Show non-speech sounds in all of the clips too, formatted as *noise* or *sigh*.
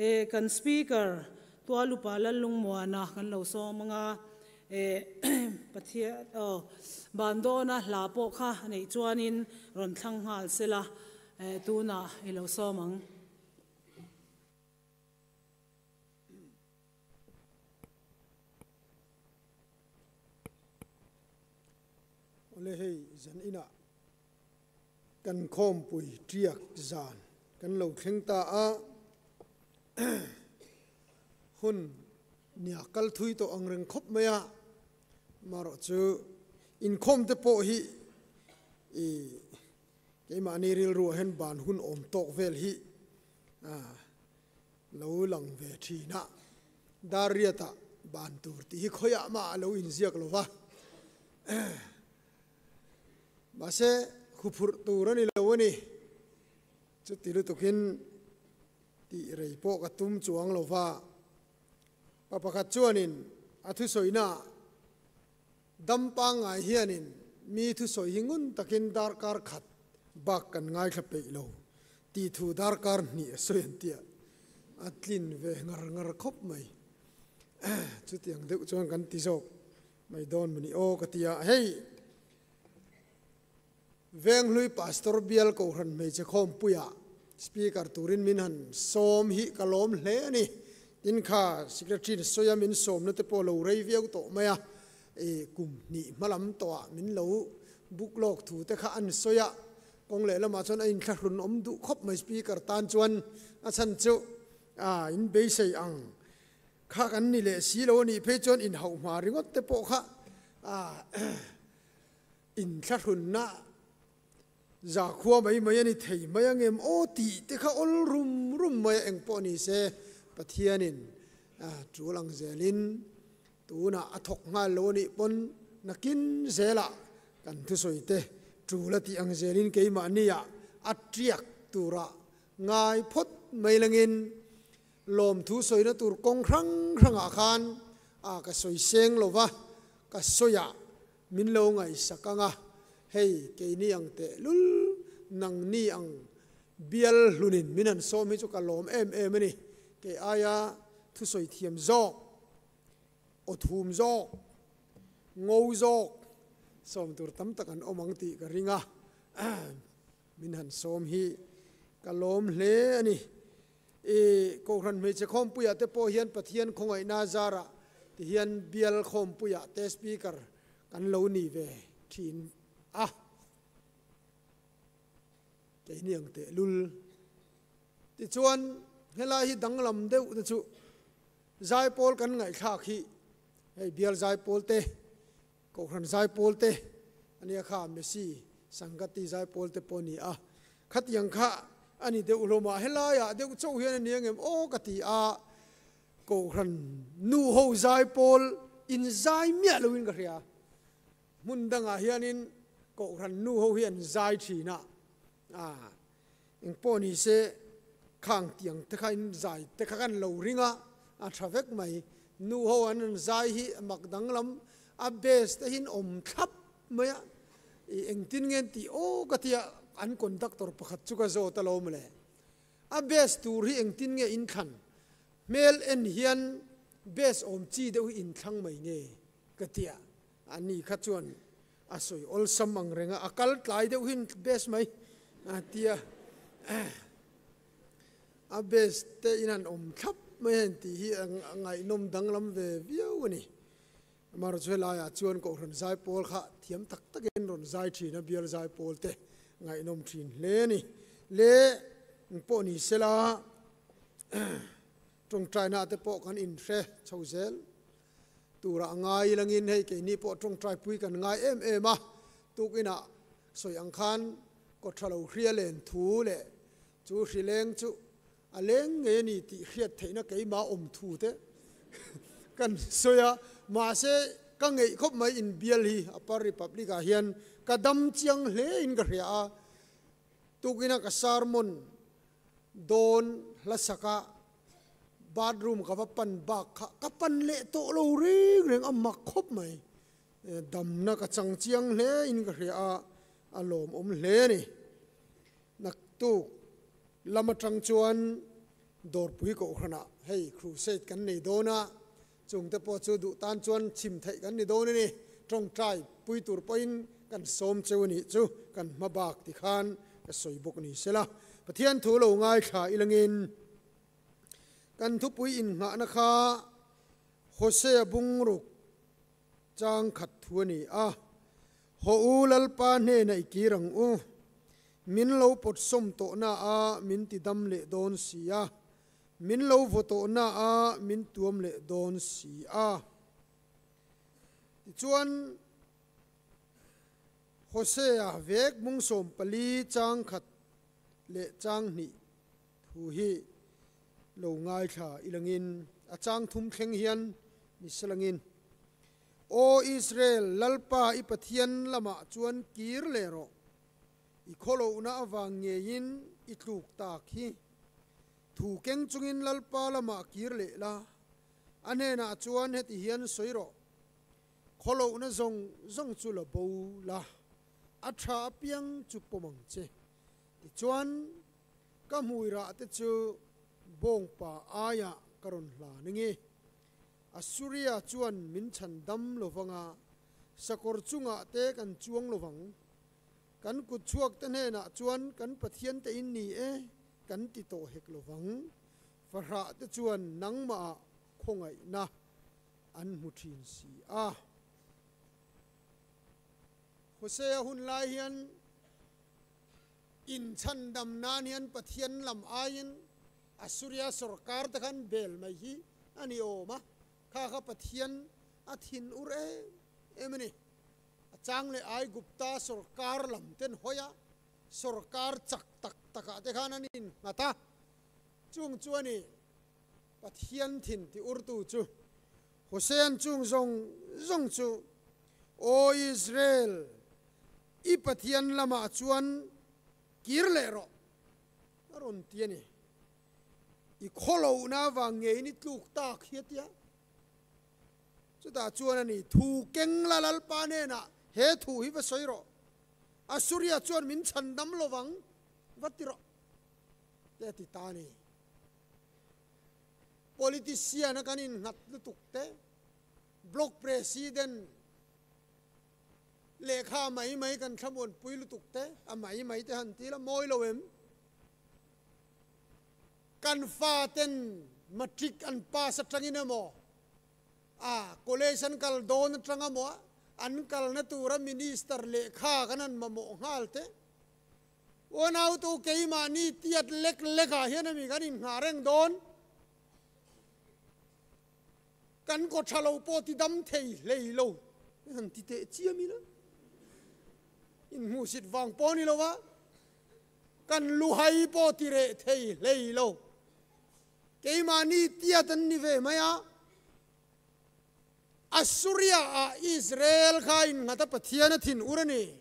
e kan speaker, tua lupa la lung mo na kan lo so manga e *clears throat* pathia, o, bando na hla po kha nei chuanin ron thlang hal sela e tu na i lo so mang le hei zan ina. Kan khom pui triak zan. Kan lo thleng ta a. หุ่นเนี่ยกัลทุยตัวอังเริงคบเมียมารอจูอินคมเตโปฮีอีไอมานี่ริลรัวเห็นบานหุ่นอมตกเวลฮีอ่าเลาหลังเวทีนะดาริยตาบานตูรที่ขยะมาเลาอินเสียกลัวมาเสขุปุรตูรนี่เลาวนี่จุดที่รู้ตุกิน ti rei po ka tum chuang lo wa pa pa kha chuanin a thu soina dam pa ngai hianin mi thu soi hingun takin dar kar khat bak kan ngai kha pe lo ti thu dar kar ni soyan tia atlin ve ngar ngar khop mai chu tiang deuh chuan kan ti zok mai don mani o ka tia hei veng lui pastor bial ko ran me che khom puya speaker turin min han som hi kalom hle ani tin kha secretary soya min som na te polo rei viau to maya e kum ni malam to min lo book lok thu te kha an soya kong le lama chon in kha run om du khop mai speaker tan chuan a chan chu a in be sei ang kha kan ni le si lo ni pe chon in hau ma ringot te po kha a in kha run na za khua mai mai ani thei mai angem o ti te kha ol rum rum mai eng po ni se pathianin. A chulang zelin, tuna athok nga lo ni pon, nakin zela, kan thu soite chula ti ang zelin ke ma niya atriak tura. Ngai phot mai langin lom thu soina tur kong rang rang a khan. A ka soi seng lova ka soya min lo ngai sakanga hei ke ni ang te lul, nang ni ang bial lunin. Minan so mi chu kalom em em ni ke aya, thu soi thiam zo o thum zo ngô zo som tur tam takan omang ti ka ringa. *clears throat* Min han som hi kalom hle ani. E ko ran me che khom puya te po hian pathian khongai na zara. Ti hian bial khom puya te speaker kan lo ni ve. Thin a ke niang te lul. Ti chuan hela hi danglam deuh te chu zai pol kan ngai kha khi hei bial zai pol te ko khan zai pol te ani kha mesi sangati zai pol te poni a khat yang kha ani de uloma hela ya de chou hian ani ngem o kati a ko khan nu ho zai pol in zai mia loin ka ria mun danga hianin ก็รันนูเขาเห็นใจทีนะอ่าอิงปอนี่เสขังเตียงตะขันใจตะขันเหลวริงอะอาทราเวกไหมนูเขาอันใจฮิมักดังลำอัาเบสตะหินอมทับเมียอีอิงตินเงินตีโอ้กติยาอันคอนดักเตอร์ประคัตชุกะโซตะลอมเลยอัาเบสตูรีอิงตินเงินอินขันเมลเอ็นเฮียนเบสอมจีเดวอินทั้งไม่เงีกติยาอันนี้ขัดจวน soi ol samang renga akal tlai de hin bes mai a tia a bes te inan om thap mai hen ti hi ngai nom danglam ve viau ni mar chwe la ya chuan ko ron zai pol kha thiam tak tak en ron zai thi na bial zai pol te ngai nom thin le ni le po ni sela trong trai na te po kan in re chau zel tura ngai langin hei ke ni po trong trai pui kan ngai em em ma tukina soi ang khan, ko thalo hria len thu le. Chu hri leng chu a leng nge ni ti hriat theina ke ma om thu te. *laughs* Kan soya, ma se ka ngei khop mai in bial hi apar republic a hian, ka dam chiang hle in ka hria tukina ka sarmon, don la saka บาดรูมกับปันบักขะกับปันเละโตเลริงเรื่องอมักคบไหมดำนักจังเจียงเละอินกเรียอารมณ์อมเละนี่นักตู่ลำจังชวนดอดปุยก็ขณะให้ครูเซตกันในโดนะจงแต่พอจูดุตานชวนชิมไทกันในโดนนี่ตรงใจปุยตุรปอินกันสมเจวนี่จูกันมาบากติคานก็สวยบุกนี่เสละประเทียนถูโลง่ายขาอิลังอิน กันทุปุยอินหานะคะโฮเซบุงรุกจางขัดทวนี่อะโฮอูลลปาเนในกีรังอูมินเลวปดสมโตนาอามินติดำเลดอนสีอามินเลวโตนาอามินตัวมเลดอนสีอาจวนโฮเซียเวกมุงสมปลีจางขัดเลจางนี่ทูฮี lo ngai tha ilangin, achang thum thleng hian ni o israel, lalpa ipathian lama chuan kir le ro. I kholo una awang nge in i tluk tak hi. Thu keng chungin lalpa lama kir le la. Ane na chuan heti hian soiro kholo una zong zong chu la bo la. A tha piang chu pomang che. Ti chuan kamui ra te chu bong pa aya karon la ningi asuria chuan min chan dam lovanga sakor chunga te kan chuang lovang kan ku chuak te ne na chuan, kan pathian te in ni e kan ti to hek lovang farha te chuan nang ma khongai na, an muthin si a. Hosea hun lai hian, in chan dam nan hian pathian lam ayin asuria sarkar ta kan bel mai ani oma kha kha pathian a thin ur e emani chang le ai gupta sarkar lam ten hoya sarkar chak tak taka te khan anin ngata chung chuani pathian thin ti ur chu. Hosean chung zong zong chu o israel i pathian lama chuan kir le ro. Ron tiani i kholo na wa nge ni tluk ta khiatia chu ta chuan ani thu keng la lal pa ne na he thu hi va soi ro asuria chuan min chan dam lowang vatiro te ti ta ni politician kanin ngat lutuk te block president lekha mai mai kan thamon pui lutuk te a mai mai te han ti la moi lo em kan fa ten matric an pa sa tangina mo a collation kal don tanga mo an kal na tura minister le kha kanan mamo ngal te. Onau to keima ni tiat lek lekha hian mi ganin ngareng don kan ko thalo po ti dam thei lei lo. Han ti te chia mi la in mu sit wang po ni lo wa. Kan lu hai po ti re thei lei lo. केमानी ni ve maya asuria a israel in ngata pathiana thin urani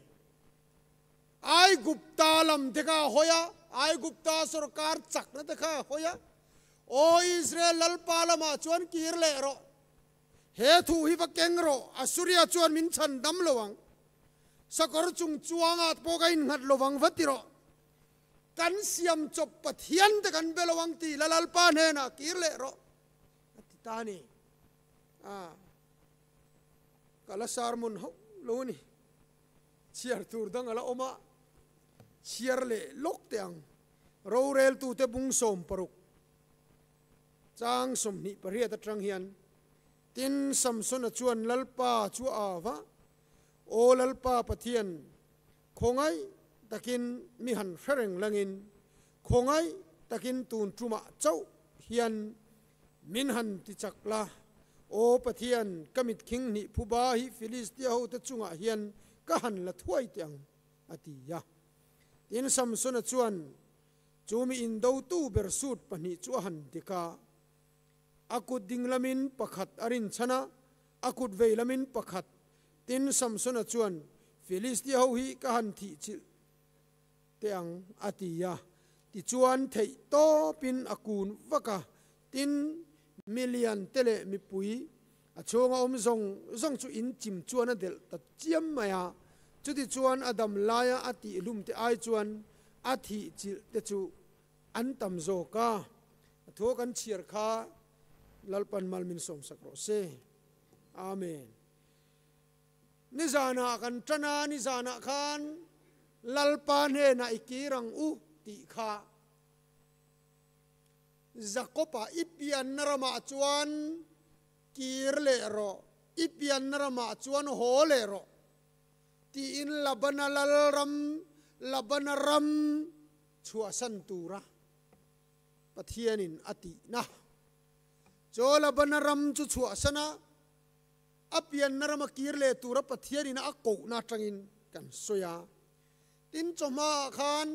ai gupta lam deka hoya ai gupta sarkar chakna dekha hoya o israel lal palama chuan kirle ro he thu hi va kengro asuria chuan min chan dam lowang sakor chung chuanga poga in ngat lowang vatiro kan siam chop pathian te kan belawang ti, lalal pa ne na kirle ro. Titani a. Kala sarmun ho, lo ni. Chiar tur dang ala oma. Chiar le lok teang ro rel tu te bung som paruk. Chang som ni paria ta trang hian. Tin samson a chuan lalpa chu awa o lalpa pathian khongai. Takin mi han fereng langin khongai takin tun truma chau hian min han ti chakla o pathian kamit king ni phuba hi philistia ho ta chunga hian ka han la thuai tiang ati ya tin samson a chuan chumi in do tu ber sut pani chu han dika akut dinglamin pakhat arin chana akut veilamin pakhat tin samson a chuan philistia ho hi ka han thi chil teang atia ti chuan thei to pin akun waka tin million tele mi pui. A chunga om zong zong chu in chim chuan a del ta chiam maya. Chu ti chuan adam laya ati lum te ai chuan athi chi te chu an tam zo ka. Tho kan chiar kha lalpan malmin som sakro se. Amen. Nizana kan tana, nizana khan lalpan he na ikirang u, ti kha. Zakopa ipian narama chuan kir le ro. Ipian narama chuan ho le ro. Ti in labana lalram, labana ram, chua san tura pathianin ati na. Cho labana ram chu chua sana. Apian narama kir le tura pathianin a ko na tangin kan soya. ตินจมาคาน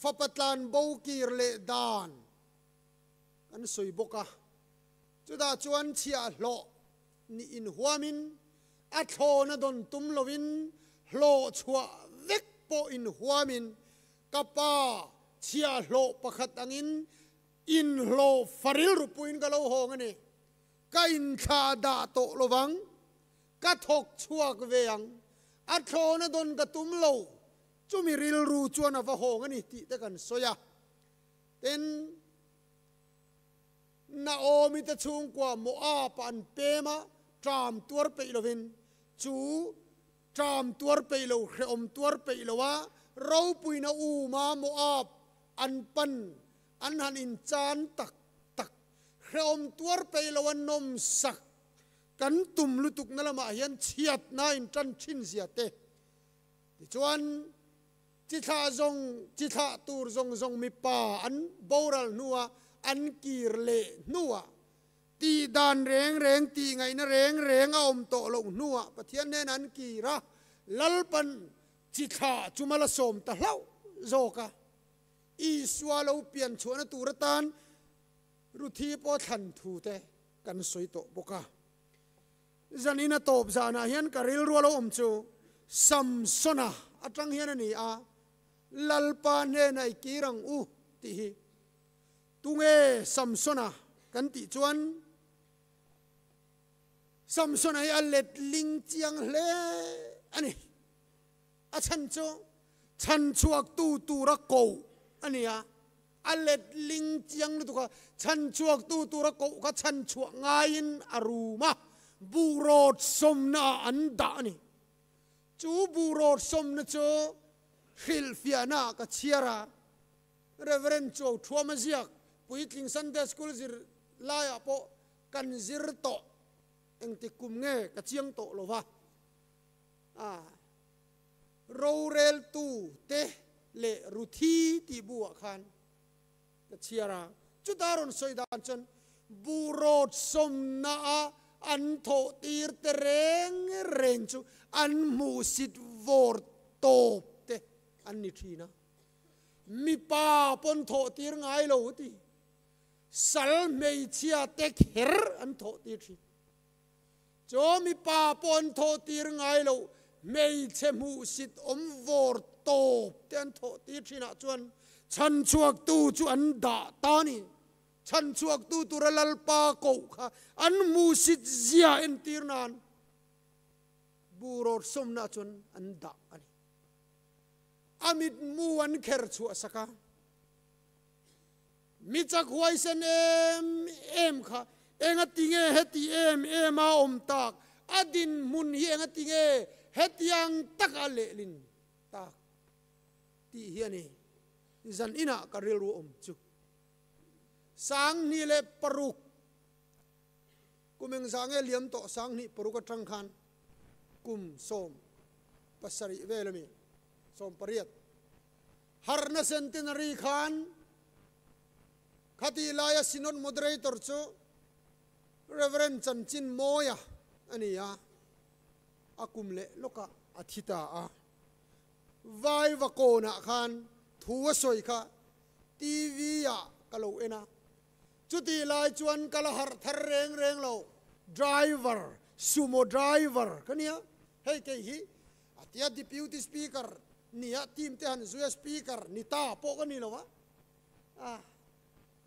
ฟะปตานโบกีรเลดานกันสวยบกะจุดาจวนเชียหลอนี่อินหัวมินอัทโหนดนตุมลวินหลอชัวเวกโปอินหัวมินกะปาเชียหลอประคัดอังอินอินโลฟริลรูปอินกะโลหงนี่กะอินชาดาโตโลวังกะทกชัวกเวียงอัทโหนดนกะตุมโล จุมิริลรูจวนอวะหงอันนี่ติเตกันโซยาเต็นนาโอมิตะชุงกว่าโมอาปันเปมาตรามตัวเปโลวินจูตรามตัวเปโลเขอมตัวเปโลวะเราปุยนาอูมาโมอาปอันปันอันหันอินจานตักตักเขอมตัวเปโลวันนมสักกันตุ่มลุตุกนั่นละมาเฮียนเชียดนายจันชินเสียเตดิจวน จิตาจงจิตาตูรจงจงมีป่าอันบรัลนัวอันกีรเลนัวตีดานเร่งเร่งตีไงนะเร่งเร่งเอามโตลงนัวประเทศยนเนนั้นกีระลลปันจิตาจุมาลสมตะเล่าโจกะอีสวาเลเปลี่ยนชวนตูรตานรุทีพอทันทูเตกันสวยโตบกะจันนีนตบจานาเฮียนกริลรัวลอมจูสัมสนาอัจฉริยะนี่อา lalpa ne nai kirang u ti hi. Tunge samsona, kan ti chuan. Samsona hi alet ling chiang hle. Ani. A chan chu, chan chuak tu tu ra ko ani a. Alet ling chiang tu ka. Chan chuak tu tu ra ko ka chan chuak ngain aruma burot somna anda ani. Chu burot somna cho hil fiana ka chiara, reverend cho thoma ziak puitling sunday school zir laya po kan zir to, eng ti kum nge, ka chiang to lova a à, ro rel tu te le ruthi ti bua khan, ka chiara. Chu daron soi dan bu burot som na a, an tho tir tereng ren chu an mu sit vor top อันนี้ทีนะมีป่าปนโถตีรงไงเราทีสัลเมเชียเตกเฮรอันโถตีทีจอมีป่าปนโถตีรงไงเลยเมเชมูสิตอมวอร์โตบเตนโถตีทีนะจวนฉันชวกตูจวนด่าตานี่ฉันชวกตูตุระลลปาโกค่ะอันมูสิตเจียอันตีรนานบูโรสมนาจวนอันด่าอันนี้ amit mu an kher chu asaka mi chak em em kha. Enga tinge heti em em a om tak. Adin mun hi enga tinge hetiang tak a le lin. Tak. Ti hiani zan ina karil ru om chu. Sang ni le paruk kumeng sang e liam to sang ni paruk atang khan. Kum som. Pasari velami som pariat harna centenary khan. Khati laya synod moderator chu reverend chanchin moya. Ania akum le loka athita a. Vai vakona khan. Thuwa soi kha. Tv ya kalo ena. Chuti lai chuan kala har thar reng reng lo. Driver. Sumo driver. Kania hei ke hi. Atia deputy speaker nia tim te han zuya speaker ni ta po ka ni lawa ah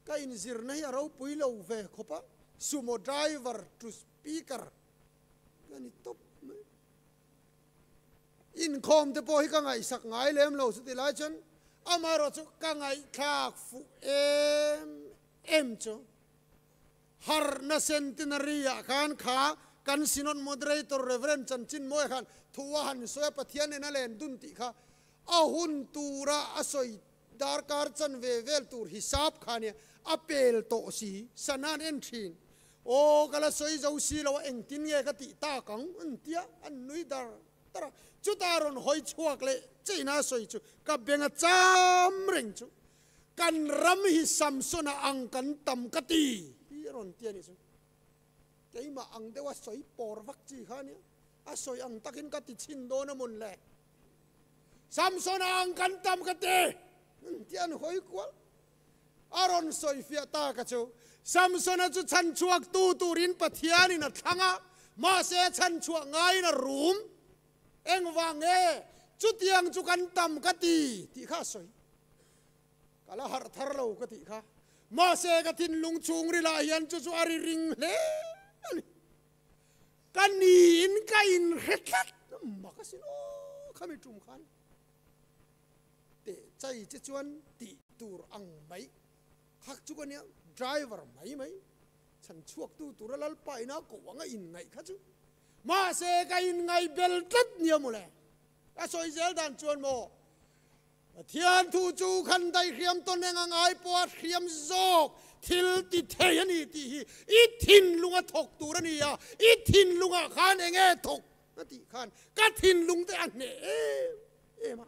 ka in zir na ya rau pui lo ve khopa sumo driver to speaker. Ka top in khom te po hi ka ngai sak ngai lem lo su ti lai chen. Amaro chu ka ngai khak fu em em chu. Har na centenary ya kan kha kan sinon moderator reverend chan chin moi khan. Thuwa han soya pathian na len dun ti kha. Ahun tura asoi, dar kar chan ve vel tur hisab khane apel to si sanan en thin o kala soi zo si lo eng tin nge ka ti, ta kang un tia an nui dar tara chu taron hoi chuak le china soi chu ka benga cham reng chu kan ram hi samsona ang kan tam ka ti. Ron tia ni chu cái mà dewa soi por vak chi khane a soi ang takin ka ti chin do na mun le samson ang kantam kate ka te. Tian hoi kwal aron soi fia ta ka chu. Samson chu chan chuak tu tu rin pathiani na thanga. Ma se chan chuak ngai na room eng wang e chu tiang chu kantam kati ti. Ti kha soi. Kala har thar lo ka ti kha. Ma se ka tin lung chung ri la hian chu chu ari ring le kanin kain hetlat o kami tum khan. ใจจะชวนติตูรอังไหมคักจุกันเนี่ยดรเวอร์ไหมไหมฉันชวกตูตุระลลไปนะกวังอินไงคัจุมาเสกอินไงเบลตัดเนี่ยมุเลยอาศัยเซลดันชวนโมเทียนทูจูขันได้เขียมต้นเองไงปวดเขียมโจกทิลติเทียนี่ตีอีทินลุงอะถกตูรนี่ยาอีทินลุงอะขานเองแอถกนั่นตีขานกัทินลุงแต่อันเนี่ยเอ๊เอ๊ะมา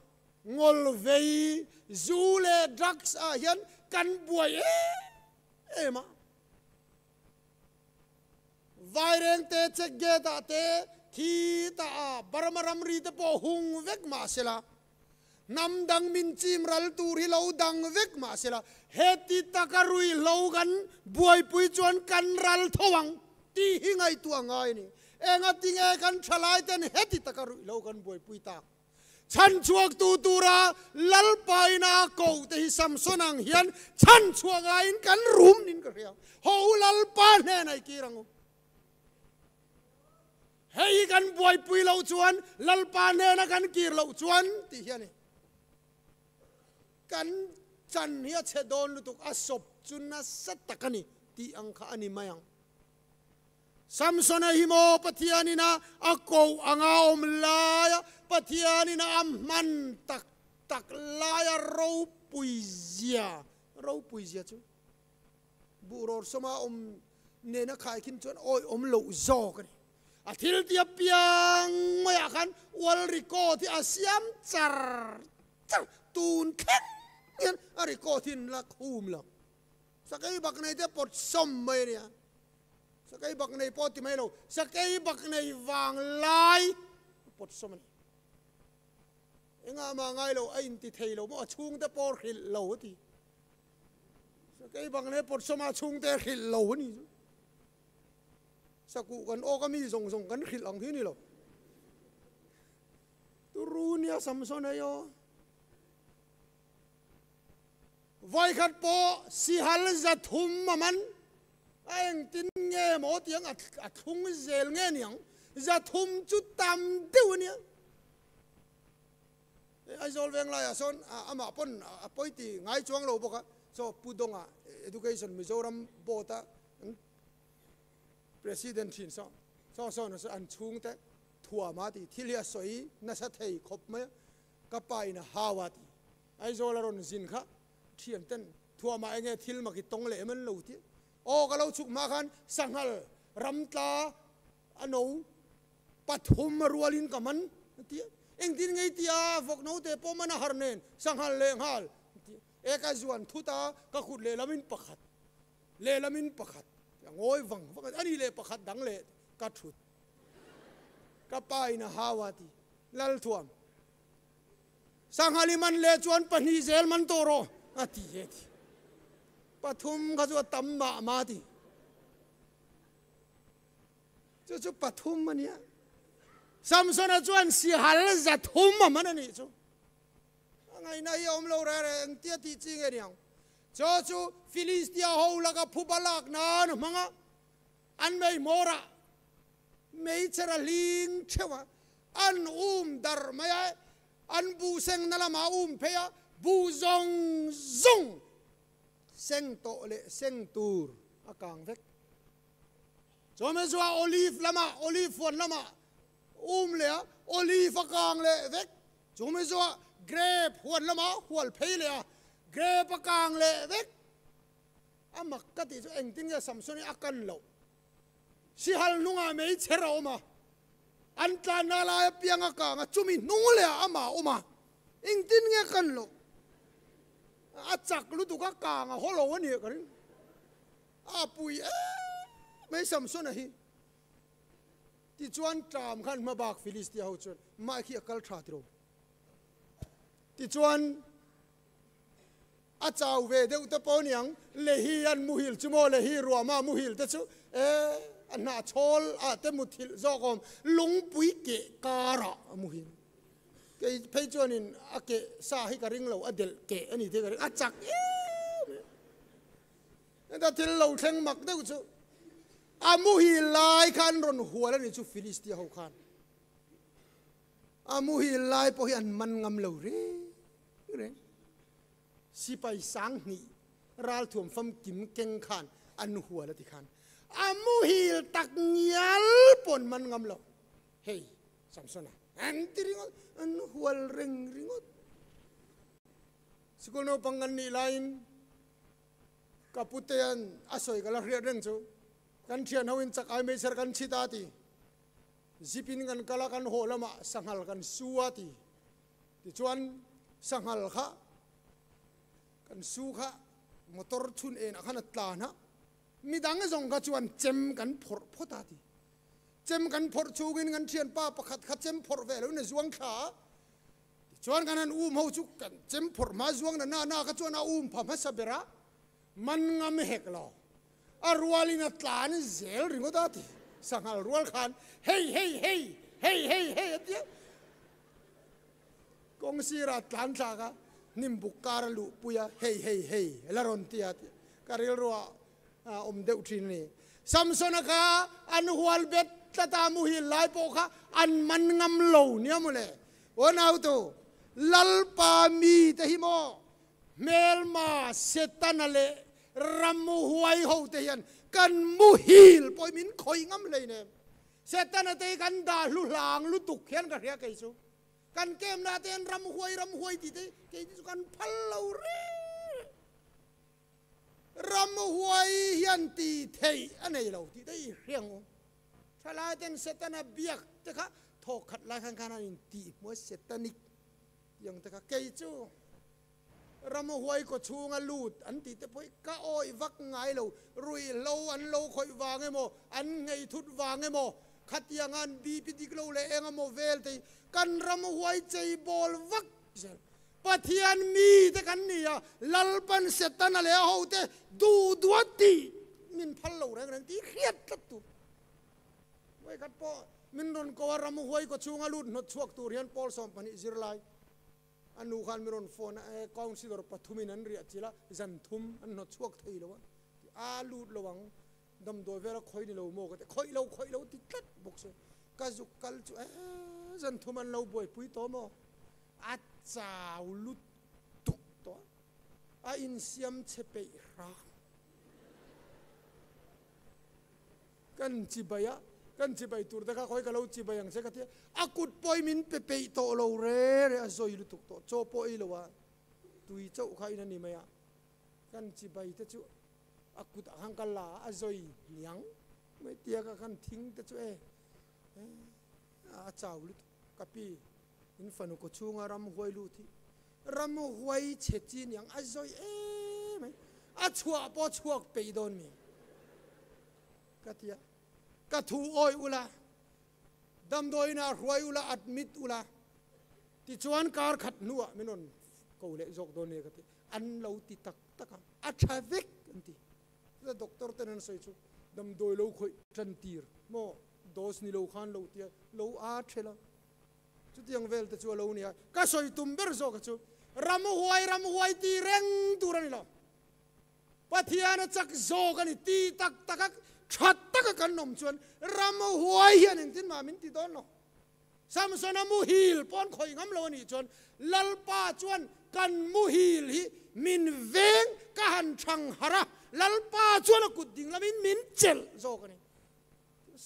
ngol vei zule drugs a hian kan buai e e ma vai reng te che ge ta te thi ta a baramaram ri te po hung vek ma sela nam dang min chim ral tu ri lo dang vek ma sela heti takarui lo gan buai pui chuan kan ral thowang ti hi ngai tua ngai ni enga tinge kan thalai ten heti takarui lo gan buai pui ta chan chuak tu tura lal pai na ko te hi samsonang hian, chan chuak in kan rum nin ka riang ho lal pa ne nai ki rangu hei kan boy pui lo chuan, lal pa ne na kan kir lo chuan, ti hian kan chan hi che don lu tuk asop chun na satakani ti ang kha ani mayang samsona himo pathiani na ako anga om laya pathiani na amman tak tak laya ro puizia. Ro puizia chu buror soma om ne na khai kin chon oi om lo zo kan a thil tia piang maya kan wal riko ti asiam char char tun khen yan ari ko thin la khum la sakai bak nei te pot som mai ria sakai bak nei pot ti mai lo sakai bak nei wang lai pot som ni nga ma ngai lo ai ti thei lo mo chung te por khil lo ti sakai kai bang pot por soma chung te khil lo ni sa ku kan o kami zong zong kan khil ang hi ni lo tu ru ni nia samson ayo vai khat po, si hal za thum ma man anh tin nghe mỏ tiếng à à thung zel nghe niang za thum chu tam tiêu niang ai zol veng lai à son à mà pon à poi ti ngai chuang lo boka so pudong à education mizoram bota president thin so so so no so an chung te thua ma ti thilia soi na sa thei khop me ka pai na hawa ti ai zol ron zin kha thiam ten thua ma enge thil ma ki tong le man lo ti o ka lo chuk ma khan sanghal ram tla ano pathum rualin ka man ti เองดินไงตีอาฟกนู้เตปมันหารเนนสังหารเลงหารเอกจวนทุตาก็ขุดเลลามินประคัดเลลามินประคัดอย่างโอ้ยวังวังอันนี้เลประคัดดังเลกัดชุดก็ไปนะฮาวาตีลัลทวมสังหาริมันเลจวนปนีเซลมันโตโรอาทิเยติปฐุมก็จะตั้มบะมาทีจะจะปฐุมมันเนี่ย Samson ajuan si halal zat huma mana ni tu? Angai na ya om lor ada entia teaching ni yang. Jauju Filistia hau laga pupalak nan manga. Anmai mora. meicara ling cewa an um dar maya an buseng nala ma um peya buzong zong seng tole seng tur akang vek. Jom esua olive lama olive wan lama อันอุ้มดาร์ไม่อันบูเซงนั่นละมาอุ้มเพียบูซงซง seng to le seng tur akang vek chome zwa olive lama olive fon lama um le olive akang le vek chome zwa grape huan lama hual phei le grape akang le vek amak ka ti eng tin ya samsoni akan lo si hal nunga mei chera oma an tla na la pianga ka nga chumi nung le ama oma ing tin nge kan lo a chak lu tu ka ka nga holo wa ni ka rin a pui e mai sam so na hi ti chuan tram khan ma bak philistia ho chuan. Ma khi akal tha tiro ti chuan a chau ve de uta po niang le hi an muhil chumo le hi ruwa ma mu hil te chu. E an na chol a te muthil zo kom lung pui ke kara ah muhil cái phê cho nên à cái sa hay cái ring lâu à del cái anh thế cái à chắc người ta thiên lâu theng mặc đâu chứ อามุฮีลายขันรนหัวแล้วนี่ชูฟิลิสเตียเขาขันอามุฮีลายพอยันมันงำเลวเร่เสิไปสังนี่ราลถ่วมฟัมกิมเก่งขันอันหัวแล้วที่ขันอามุฮีลตักเงียลปนมันงำเลวเฮ้ยสัมสนะอันที่ริงอันหัวเร่งริงอดสกุลโนปังกันนี่ไลน์กับพุทธยันอสวยกันละเรียนเรื่องชู ในจวงขาชวนกันนั้นอุ้มเขาจุกกันเจมพอร์มาจวงนั้นหน้าหน้าก็ชวนเอาอุ้มพม่าสเบระมันงามเฮกลออารวาลินัตลานเซลริงก็ a Atlan a zel ringo dati sangal arwal khan hey hey hey hey hey hey atia ya. kong Atlan Saga, tlaga nimbuk lu puya hey hey hey laron ti atia karil ruwa om de utrin ni. Samsona ka anhual bet tatamu hi lai poka an man ngam lo niamule onau to lalpa mi tahimo melma setanale รำมูหวยเขาเตียนกันมูฮีลปอยมินคอยงั้เลยเนี่ยเสตนาเตกันดาลุลางลุตุกเขียนกันเรียกไอ้สุกันเกมนาเตียนรำหวยรำหวยตีเตไอ้สุกันพัลลูเรรำหวยยันตีเทยอันไหนเราตีเตเรียงชาลาเตียนเสตนาเบียกตะคะทอกขัดลายข้างๆนั่นตีมัวเสตนิกยังตะคะเกี่ยจู รำหวยก็ชูงลูดอันตีแต่พอยก้าอ้อยวักไงเรารุยเราอันเราคอยวางไงโมอันไงทุดวางไงโมขัดยังอันบีพิดิกเราเลยเองโมเวลตีกันรำหวยใจบอลวักปะเทียนมีแต่กันนี่อะลัลปันเซตันอะไรเอาแต่ดูดวตีมินพัลเราเรื่องที่เครียดตัดตัวไว้คัดปอมินรนกวารมุหวยก็ชูงลุดนดชวกตูเรียนปอลสอมพันิจิรไล anu khan miron phone eh, councilor pathumin an ri chila zan thum an no chuak thei lo a lut lowang dam do vera khoi ni lo mo ka khoi lo khoi lo, ti tat bokse. Ka zu kal chu eh, zan thum an lo boy pui to mo. A chau lut tuk to. A in siam chepe ra. Kan chi baya ดยเวลาคอยนี่เราโมกันคอยเราคอยเราติดกัดบุกเสกาจุกัลจูเอจันทุมันเราบ่อยปุยโตโมอาจาวลุดตุกตัวอาอินเซียมเชเปรักกันจิบ ายะกันจิบายตูร์ตะก้าคอยกะเราจิบายยังเสกที่อากุดปอยมินเปเปโตเราเร่เร่อซอยลุตุกโตโจปอยลวะตุยเจ้าข้านันนี่ไหมอ่ะกันจิบายตะจูอากุดหังกัลลาอซอยยังไม่เตียกกันทิ้งตะจูเออาเจ้าลุตกับปีอินฟันุก็ชูงารำหวยลุทีรำหวยเฉจีนยังอซอยเอ๊ไหมอาชัวปอชัวไปโดนมีกัตยากะทูโอยอุลาดำโดยนารวยอุ ชัดตักกันนมชวนรำหัวเฮียนึงที่มามินติดอนเนาะซัมซอนมูฮิลปอนคอยงำโลนี่ชวนลลปาชวนกันมูฮิลฮิมินเวงกะหันชังหระลลปาชวนกุดดิงละมินมินเจลโซกันนี่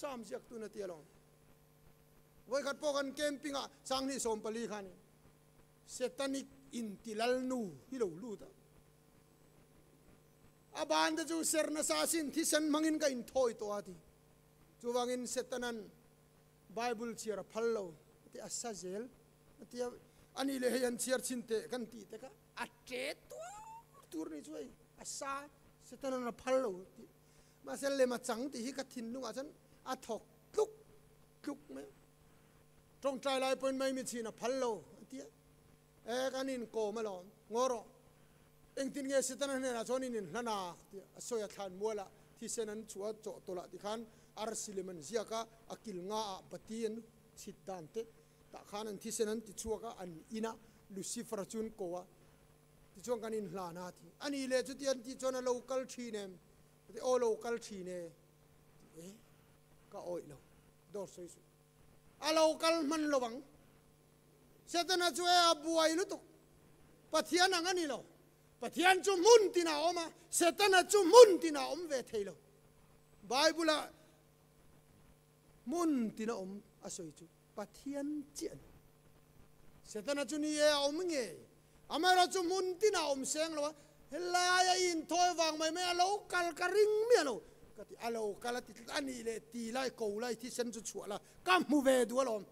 ซามเสียกตุนเตียลองวัยขัดปกันเกมปิงอะสังนี่สมปลีขานี่เซตานิกอินติลัลนูฮิโลลูตา abanda ta aban da chu ser na sa sin, thi san mangin ka in thoi to ati chu wangin setanan bible chira phallo ti asa zel ti ani le hian chiar chin te kan ti te ka. A che tu tur ni chuai. Asa setanan na phallo ti ma sel le ma chang ti hi ka thin lunga chan, a thok tluk tluk me. Trong trai lai point mai mi china phallo ti e kanin ko ma lo ngoro eng tin nge sitan ne na choni nin hlana ti soya than muala thi senan chuwa cho tola ti khan ar sileman ziaka akil nga a patien sitan te ta khan an thi senan ti chuaka an ina lucifer chun kowa. Ti chuang kanin hlana thi ani le chu ti an ti chona local thi nem ti o local thi ne e ka oi lo dor soi su. A local man lo bang. Setana chu e abuai lu to pathian angani lo pathian chu mun tina oma setana chu mun tina om ve thailo bible mun tina om asoi chu, pathian chian. Setana chu ni e om nge. Amara chu mun tina om seng lo helaya in thoi wang mai mày alo kal ka ring mi alo kati alo kala ti ani le ti lai, ko lai thì sen chu chu la kam mu ve du alom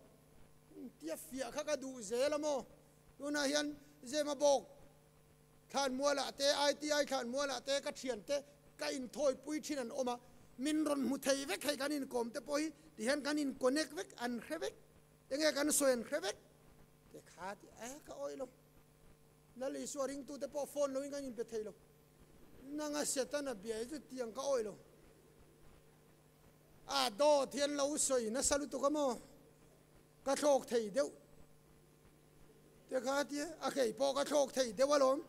tia fia kha ka du zela mo. Tuna hian zema bok khan muala te iti khan muala te ka thian te cái in thoi pui thin an oma à. min ron mu thấy vek khai kanin kom te poi ti hen kanin connect vek an khevek enge kan soen khevek te thì ai a ka oilo la li so ring tu te po phone lo in kanin pe thei lo nanga setana bia ju tiang ka oilo à do thian lo soi na salu tu ka mo ka thok thei deu te kha ti a khei po ka thok thei deu alom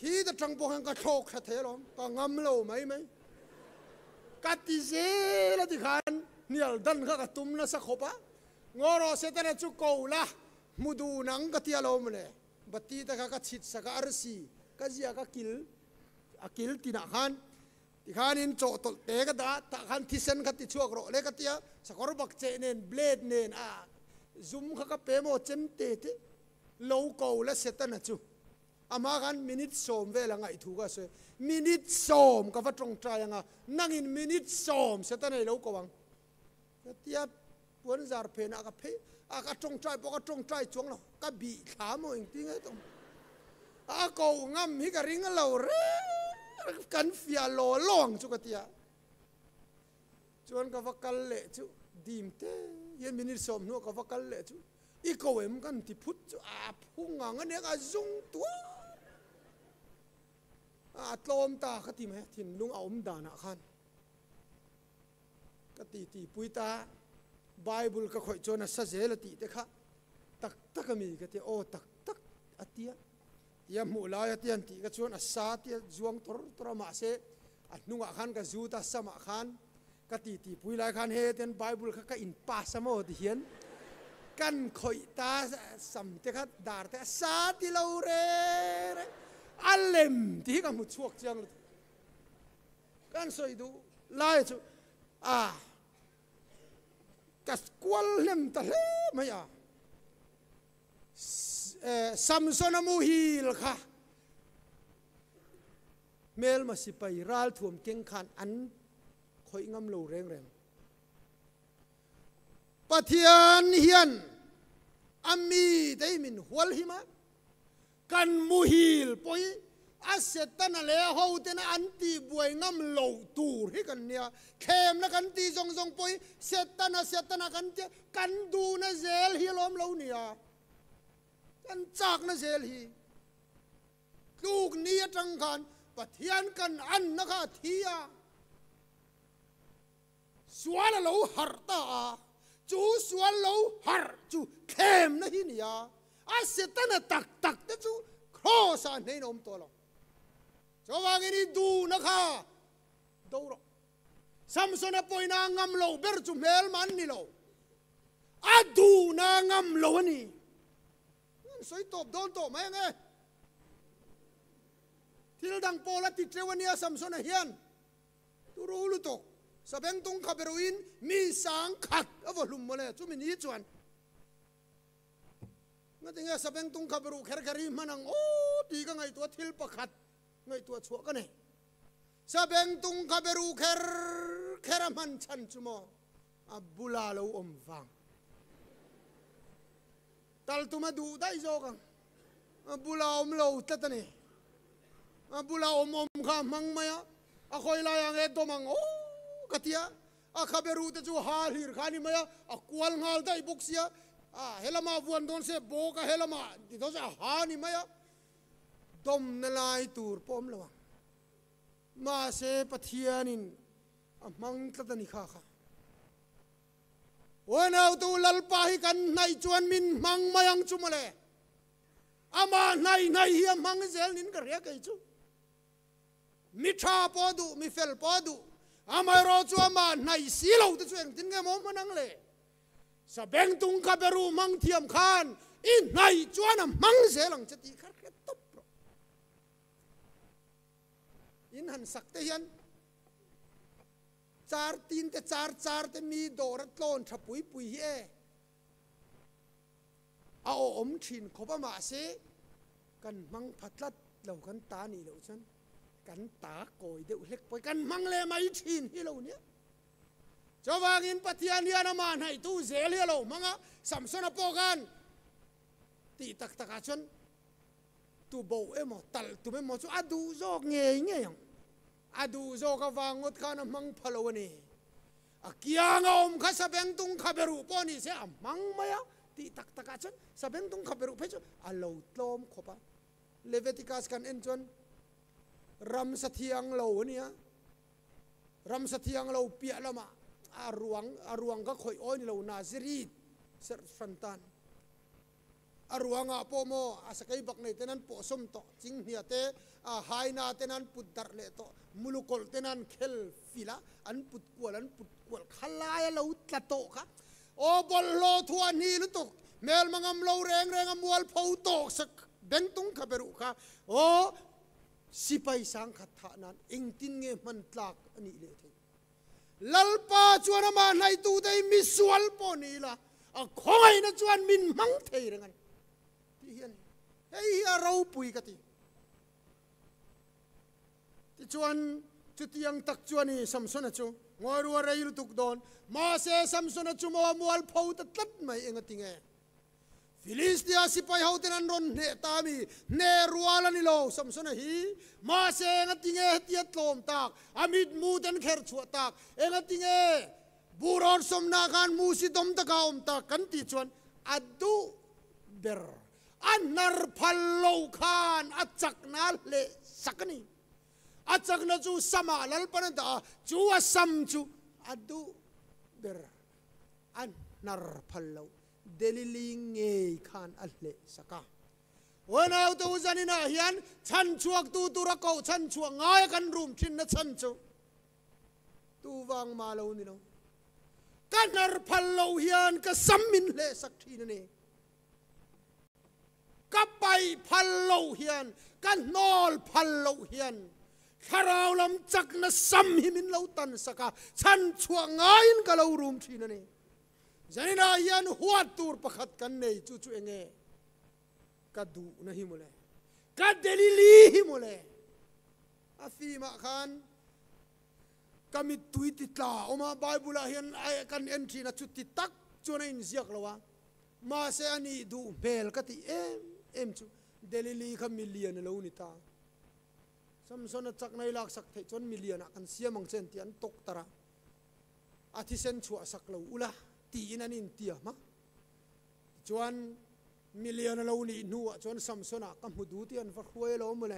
khi ta trăng bộ hàng cả chọc khát thế lắm. Cả ngâm lâu mấy mấy. Cả tí dễ là thì khan. Nial dan khá cả tum nó sắc khopa ngoro sẽ ta chú cầu la đù nắng cả tia lâu mà nè bát tí ta khá chít sa cả arsi cả gì cả kil akil tina khan. Ti khan in chỗ tổ tế ka da ta khán thi sen ka tí chuak rồi lấy ka tia. Sa kor bạc chế nên blade nên à zoom kha pemo chân tê tê lâu cầu là sẽ ta là chu ama kan minute som ve la ngai thu ga se. Minute som, ka va trong trai nga nangin minute som, se ta nei lo ko wang. Ka tia puan zar phe na ka phe. A ka trong trai, po ka trong trai chuang lo. Ka bi kha mo ing ting ai tong. A ko ngam hi ka ring lo re kan fia lo long chu ka tia. Chuan ka va kal le chu, dim te. Yen minute som nu ka va kal le chu. I ko em kan ti phut chu, a phunga ngane ka zung tua. อาตลมตาคติไหมะถิ่นลุงเอาอมดานะขันกติตีปุยตาไบเบิลก็ค่อยจนสัจเจลติเด็กะตักตักมีกติโอตักตักอัติยะยามูลายติยันติก็ชวนอาสาติจวงตรตรมาเซอันนุ่งขันก็จูตัสมาขันกติตีปุยลายขันเฮเตนไบเบิลก็อินปาสมอดิเฮียนกันข่อยตาสัมเด็กะดาร์เตอาสาติเลวเร่ alem ti ka mu chuak chiang kan soi du lai chu a kas kwal lem ta le ma ya samson amu hil kha mel ma si pai ral thuam keng khan an khoi ngam lo reng reng pathian hian ami dei min hwal hima kan muhil poi aset tan le ho ten anti buai ngam lo tur hi kan nia khem na kan ti zong zong poi set tan kan te kan du na zel hi lom lo nia kan chak na zel hi tluk ni atang khan pathian kan an na kha thia sual lo har ta chu sual lo har chu khem na hi nia asetana tak tak te chu cross a nei nom to lo cho wang ni du na kha. Do ro samson a poina ngam lo ber chu mel man ni lo a du na ngam lo ni soi top don to mai nge thil dang pola ti trewania samson a hian tu ro lu to sabeng tung khaberuin mi sang khat avolum mole chu mi ni chuan nga tinga sabeng tung khaberu kher khari manang oh, o ti ka ngai tua thil pakhat, ngai tua chu ka ne sabeng tung khaberu kher khera man chan chumo abula lo om vang. Tal tuma du dai zo kang abula om lo tatani abula om om kha mang maya, a khoi la yang e domang o oh, katia a khaberu te chu hal hir khani maya, a kwal ngal dai buksia À, a helama vuan don se bo ka helama ti do sa ha ni maya dom na lai tur pom lo ma se pathianin a à, mang tlatani kha kha Wanaw tu lal pahik kan nai chuan min mang mayang chumale. Ama à, nai nai hi mang zel nin ka re kai chu. Mi tha po du, mi fel po du. Ama ro chu ama nai si lo tu chuan tin nge mo manang le. สเบงตุงกับเบรูมังเทียมขานอินไนจวนมังเสลังจะตีขัดแค่ตบอินหันสักเตียนจาร์ตีนแต่จาร์จาร์แต่มีโดรัตโลนทับปุยปุยเอเอาอมชินขบมาเสกันมังพัดลัดเหล่ากันตาหนีเหล่าฉันกันตาโกยเดือดเล็กไปกันมังเลไม่ชินที่เหล่านี้ pathian hian ama nai tu zel hi lo manga samson a pogan ti tak tak a chon tu bo emo tal tu me mo chu adu zok nge nge yang. Adu zo ka wangot ka na mang phalo ni. Akia nga om kha sabeng tung khaberu poni se amang maya ti tak tak a chen sabeng tung khaberu phe chu alo tlom leviticus kan en chon ram sathiang lo nia ram sathiang lo pia lama อารวงอารวงก็คอยอ้อยเรานาซิรีเซอร์ฟันตันอารวงอะพ่อโมอาศัยบักในเตนันปอสมโตจิงเฮียเตอาไฮนาเตนันปุดดาร์เลโตมุลุกอลเตนันเคลฟิลาอันปุดกวลอันปุดกวลขลายเราตัดโตค่ะโอ้บอลโลทัวนี่ลุตกเมลมังอมโลแรงแรงอมวลพูโตสักเบงตุงคาเปรุค่ะโอ้สิไปสังขัานั้นอิงตินเงมันตลากอันนี้เลยที lalpa chuan ma nai tu dei mi sual po ni la a khoi na chuan min mang thei rengan hian hei a ro pui ka ti ti chuan chu tiang tak chuan ni samson a chu ngoi ru rei lu tuk don ma se samson a chu mo mual phau ta tlat mai enga tinge Philistia sipai hau tenan ron ne tami ne ruala ni lo samson a hi ma se enga tinge tiat lom tak amit mu ten kher chu tak enga tinge buron somna kan mu si dom ta ka om tak kan ti chuan adu ber anar phallo khan achak na le sakani achak na chu sama lal pan da chu asam chu adu ber anar phallo delili nge khan alle saka wen au tu zanina hian chan chuak tu tu ra ko chan chuak ngai kan rum thin na chan chu tu wang ma lo ni no kanar phallo hian ka sammin le sak thin ne ka pai phal lo hian ka nol phal lo hian kharau lam chak na sam himin lo tan saka chan chua ngain ka lo rum thina ni zanina hian huat tur pakhat kan nei chu enge. Ka du na hi mole. Ka delili hi mole. A fi ma khan. Kami tuiti tla. Oma bible hian kan entry na chu ti tak chu na in ziak lawa ma se ani du bel ka ti em em chu. Delili kha million lo ta. Samson a chak nai lak sak thei chon million a kan siamang chen tok tara. A thi sen chu sak lo ula ตีนันอินเตียมะชวนมิเลียนเราหนีนัวชวนสัมสนากัมหูดูที่อันฟักวยเราเมื่อไ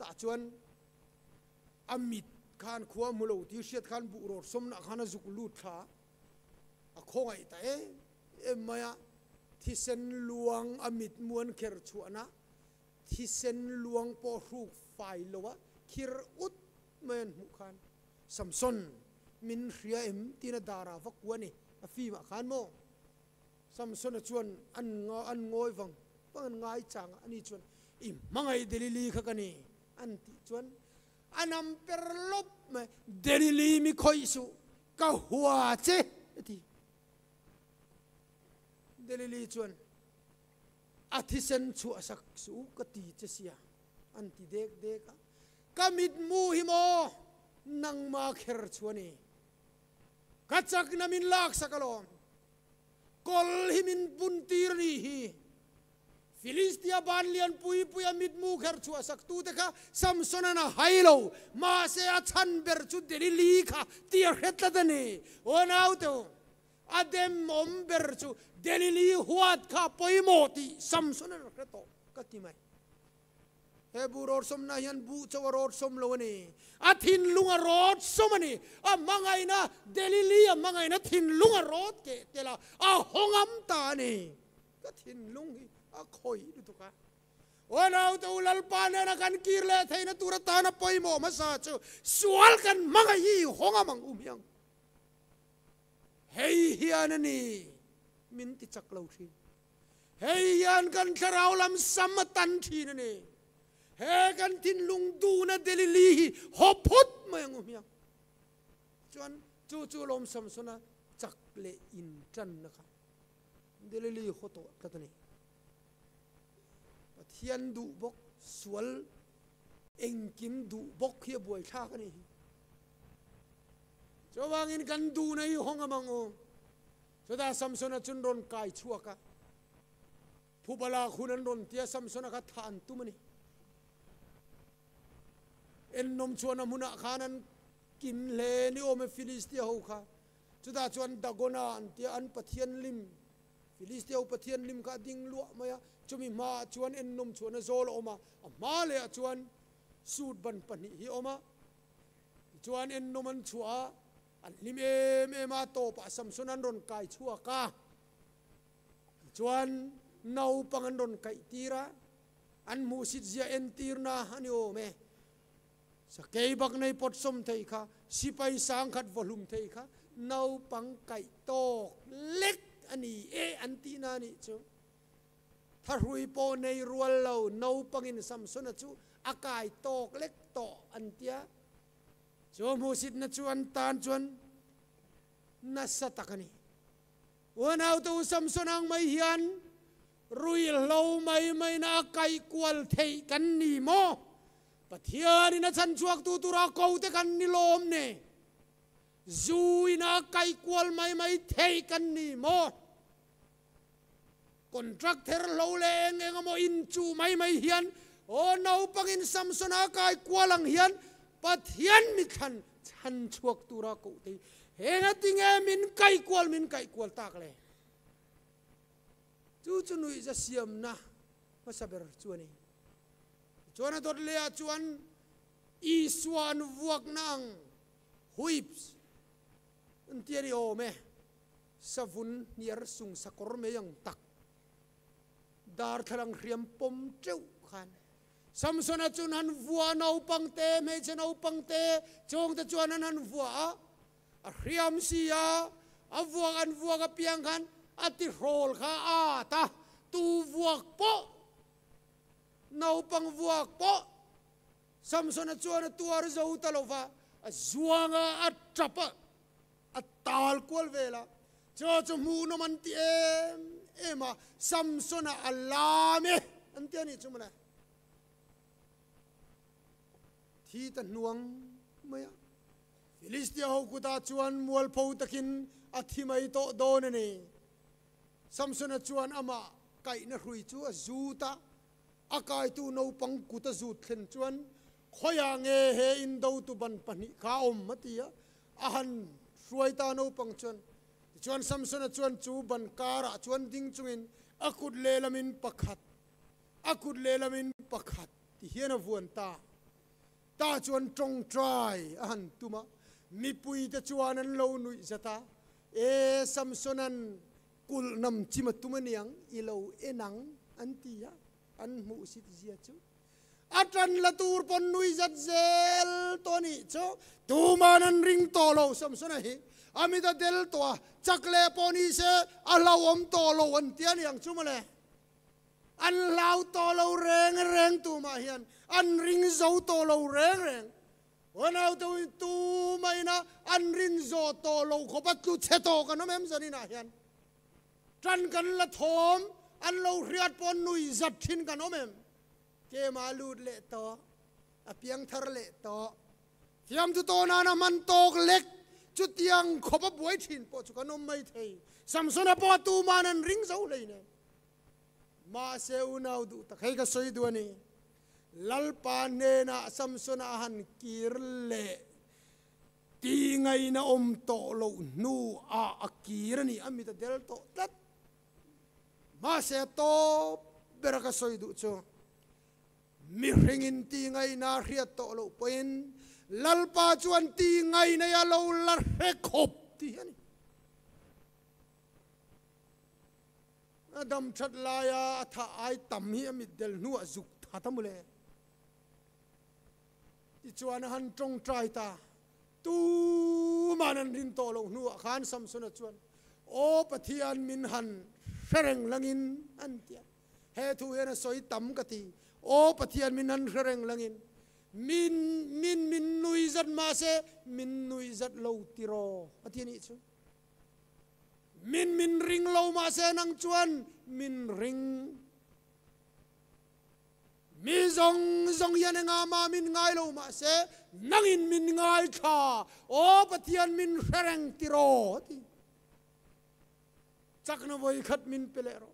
ตาชวนอามิดขานความุโลที่เชียดขานบุรอสมนักขานจุกลูดขาอคงไอ้แต่เอ็มมายาที่เส้นลวงอามิดมวนเขรชวนะที่เส้นลวงปอรูฝ่ายลวะคิรอุดเมนมุขันสัมสนมินเรียเอ็มที่นดาราฟักวนี่ a fi ma khan mo samson a chuan an nga an ngoi wang pan ngai chang ani chuan i mangai delili kha kani an ti chuan anam perlop me delili mi khoi su ka hua che ti delili chuan athisen chu asak su ka ti che sia an ti dek dek ka mit mu hi mo nang ma kher chuani Katsak namin laksakalom. Kol himin buntirnihi. Filistia banlian pui puya mit mukher chua saktu teka Samsonana hailo. Maase achan chan chu deli lika tiya khetladani. Onauto. Adem omber chu deli li huat ka poimoti. Samsonana kheto. Katimai. He bu ror som na hian bu chaw ror som lo ni a thin lunga rot som ni a mangai na delili a mangai na thin lunga rot ke tela a hongam ta ni ka thin lung hi a khoi du tu ka o nau to lal pa ne na kan kir le thai na tur ta na poi mo ma sa chu sual kan mangai hi hongam ang um yang hei hian ni min ti chak lo thi hei hian kan tharau lam samatan thi ni เฮกันทินลุงดูนะเดลิลีฮอพุดมาอย่างงี้จวนจู่จู่ลมสมสนะจักเลอินจันนะครับเดลิลีโคโตตัตนี่ปะเทียนดูบกสวลเอ็งกิมดูบกเฮียบวยชากันนี่จะวางอินกันดูในห้องอมังโอสุดาสมสนะจุนรนกายชั่วกะผู้บลาคุณันรนเตียสมสนะกะทานตุมนี่ เอ็นนมชวนมุนักขานันกินเลนี่โอเมฟิลิสเตียฮูค่ะจุดาชวนดากนาอันเตียอันปะเทียนลิมฟิลิสเตียวปะเทียนลิมก็ดิ่งลวกมายจุมีมาชวนเอ็นนมชวนโซลออกมาอมาเลยชวนสูดบันปนิฮิออกมาชวนเอ็นนมันชัวอันลิมเอมเอมาโตปะสัมสุนันรนกายชัวก้าชวนเนาวปังนรนกายตีระอันมูสิทธิ์เอ็นตีรนาฮันโอเม่ สเกยบักในปดสมเทยค่ะสิไปสางขัดวอลุมเทยค่ะเนาปังไก่ตอกเล็กอันนี้เออันตีนานี่จูถ้ารุยโปในรัวเหล่าเนาปังอินสัมสนจูอากายตอกเล็กตออันเตียจูมูสิตนจูอันตานจวนนัสตักนี่วันเอาตัวสัมสนังไม่ยันรุยเหล่าไม่ไม่นาไก่กวลเทกันนี่โม pathian in a chan chuak tu tu ra ko te kan ni lom ne. Zui na kai kwal mai mai thei kan ni mo contractor lo le eng eng mo in chu mai mai hian. O no pangin samson a kai kwalang hian. Pathian mi khan chan chuak tu ra ko te. Henga em min kai kwal min kai kwal tak le. Chu chu nui za siam na. Masaber chuani. Chuan dot le chuan i suan vuak nang huips. An tiari o me savun niar sung sakor me yang tak. Dar thalang riam pom treu khan. Samson a chun han vua nau pang te me chen nau pang te chong ta chuan an han vua. A riam si a a vua an vua ka piang khan a ti rol kha a ta tu vuak po nau pang vuak po samson a chuan a tuar zo talova a zuanga a trapa, a tal kwal vela. Cho cho mu no man ti em ema samson a alame. An ti ani chumana thi ta nuang maya. Philistia ho kuta chuan mual pho takin, a thi mai to don ni. Samson a chuan ama kai na hrui chu a kai tu no pang kuta zu thlen chuan. Khoya nge he in do tu ban pani ka om matia. Ahan ruai ta no pang chuan. Chuan samson a chuan chu ban kara chuan ding chungin. Akut le lamin pakhat. Akut le lamin pakhat. Ti hian a vuan ta. Ta chuan tong trai a tuma. Mi pui ta chuan an lo nui zata e samson an kul nam chima tumaniang ilo enang antia an mu sit zia chu. Atran la tur pon nui zat zel to ni cho tu manan ring to lo samsona hi. Amida del to chakle poni se. Alawom to lo an tian yang này, an lau to lo reng reng tu ma hian. An ring zo to lo reng reng. Wanau tu tu mai na. An ring zo to lo ko pat lu che to ka em giờ zani na hian. Tran kan la thom ăn lâu riat pon nuôi zat chín ka no mem ke ma lut to a piang thở lệ to. Thiam tu to na na man tok lek chu tiang kho pa buai thin po chu ka no mai thei. Samsona po tu manan ring sâu le ne. Ma se unau du ta khai ka soi du ani lalpa nè, na samsona han kir le ti ngai na om to lâu nu a akira ni. Amita del to tat ma se to beraka soi du chu mi ringin ti ngai na riat to lo poin. Lalpa chuan ti ngai na ya lo la re khop ti ani adam chat la ya tha ai tam hi mi del nu azuk tha tamule ti chuan han trong trai ta. Tu manan rin to lo nu khan samsuna chuan. O pathian min han fereng langin antia he thu hena soi tam ka ti. O pathian min an fereng langin. Min min min nui zat ma se, min nui zat lo tiro atiani chu. Min min ring lo ma se nang chuan, min ring. Mi zong zong yan e nga ma min ngai lo ma se, nangin min ngai tha o pathian min fereng tiro ti chắc nó voi khát min pele ro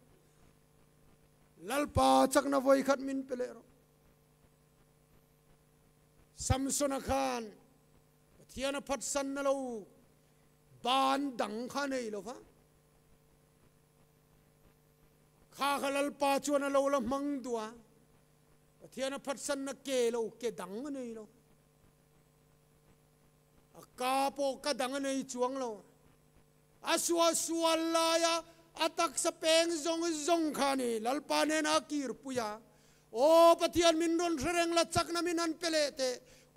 lalpa chắc nó voi khát min pele ro samson khan thiên phát san na lâu ban đẳng khan này lo fa kha kha lalpa chuan lâu là mang dua, thiana phat san na ke lo, ke dang này lo. Ka po ka dang này chuang aswa sual laya atak sa peng zong zong khani lalpane na kir puya o patian min ron reng la chak na min an pele te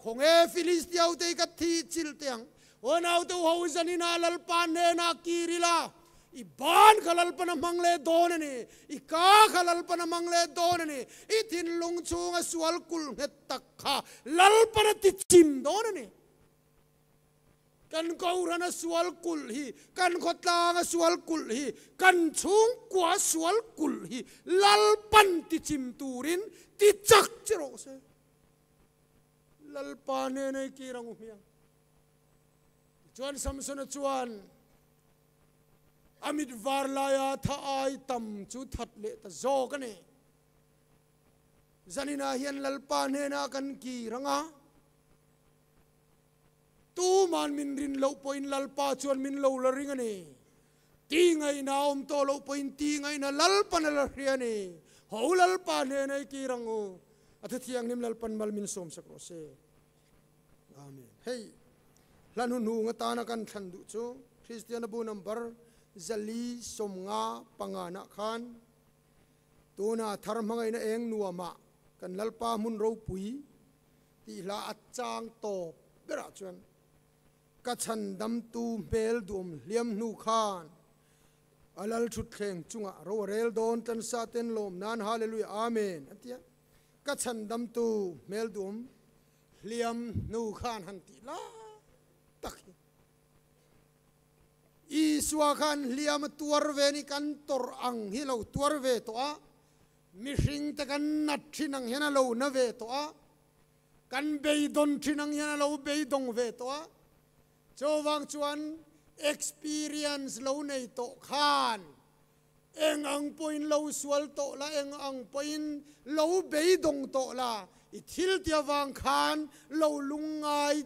khonge filistia utei ka thi chil teng o nau tu ho zani na lalpane na kirila i ban इबान खलल्पन मंगले दोनने इका खलल्पन मंगले दोनने इथिन लुंग छुंग सुअल कुल तक खा लल्पन तिचिम दोनने ni kan kaurana sual kul hi, kan khotlanga sual kul hi, kan chung kwa sual kul hi. Lal pan ti chim turin ti chak chiro se. Lal pa ne nei ki rang hiang chuan samson chuan, amit var laya tha ai tam chu that le ta zo ka ne zanina hian lal pa ne na kan ki ranga. Tu man min rin lo poin lal pa chuan min lo la ring ani ti ngai na om to lo poin ti ngai na lal pa na la hria ni. Ho lal pa ne nei ki o. Atha thiang nim lal pan mal min som sak ro se amen. Hey lanu nu nga ta na kan than du chu. Christian bu number zali som nga pangana khan. Tuna thar mangai na eng nuama kan lalpa mun ro pui. Ti la achang to bera chuan ka chan dam tu mel dum liam nu khan. Alal thut thleng chunga ro rel don tan sa ten lom. Nan hallelujah, amen. Atia ka chan dam tu mel dum liam nu khan han ti la. Tak i suwa khan liam tuar ve ni kan tor ang hi lo tuar ve to a mi hring te kan nat thinang hena lo na ve to a kan bei don thinang hena lo bei dong ve to a cho wang chuan experience lo nei to khan. Eng ang point lo sual to la eng ang point lo be dong to la. I thil tia wang khan lo lungai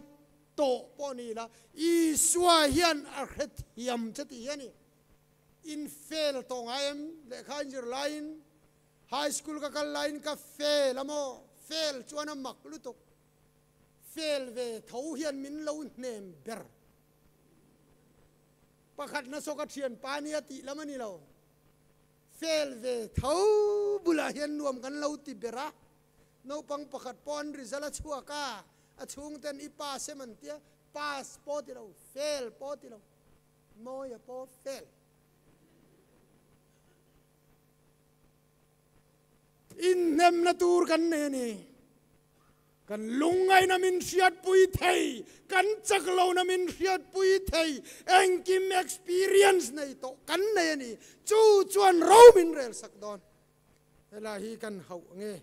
to po ni la. I swa hian a khet hiam chati yani in fail tong em le khan jir line high school ka kal line ka fail amo. Fail chuan mak lu tuk fail ve tho hian min lo nem ber pakhat na so ka thian pa ni ati lamani lo fail ve tho bula hian nuam kan lo ti bera no pang pakhat pon result a chua ka a chung ten i pa se man tia pass po ti lo fail po ti lo mo ya po fail in nem na tur kan ne ni kan lungai na min siat pui thei. Kan chak lo na min siat pui thei. Eng kim experience nei to kan nei ni chu chuan ro min rel sak don. Ela hi kan hau nge.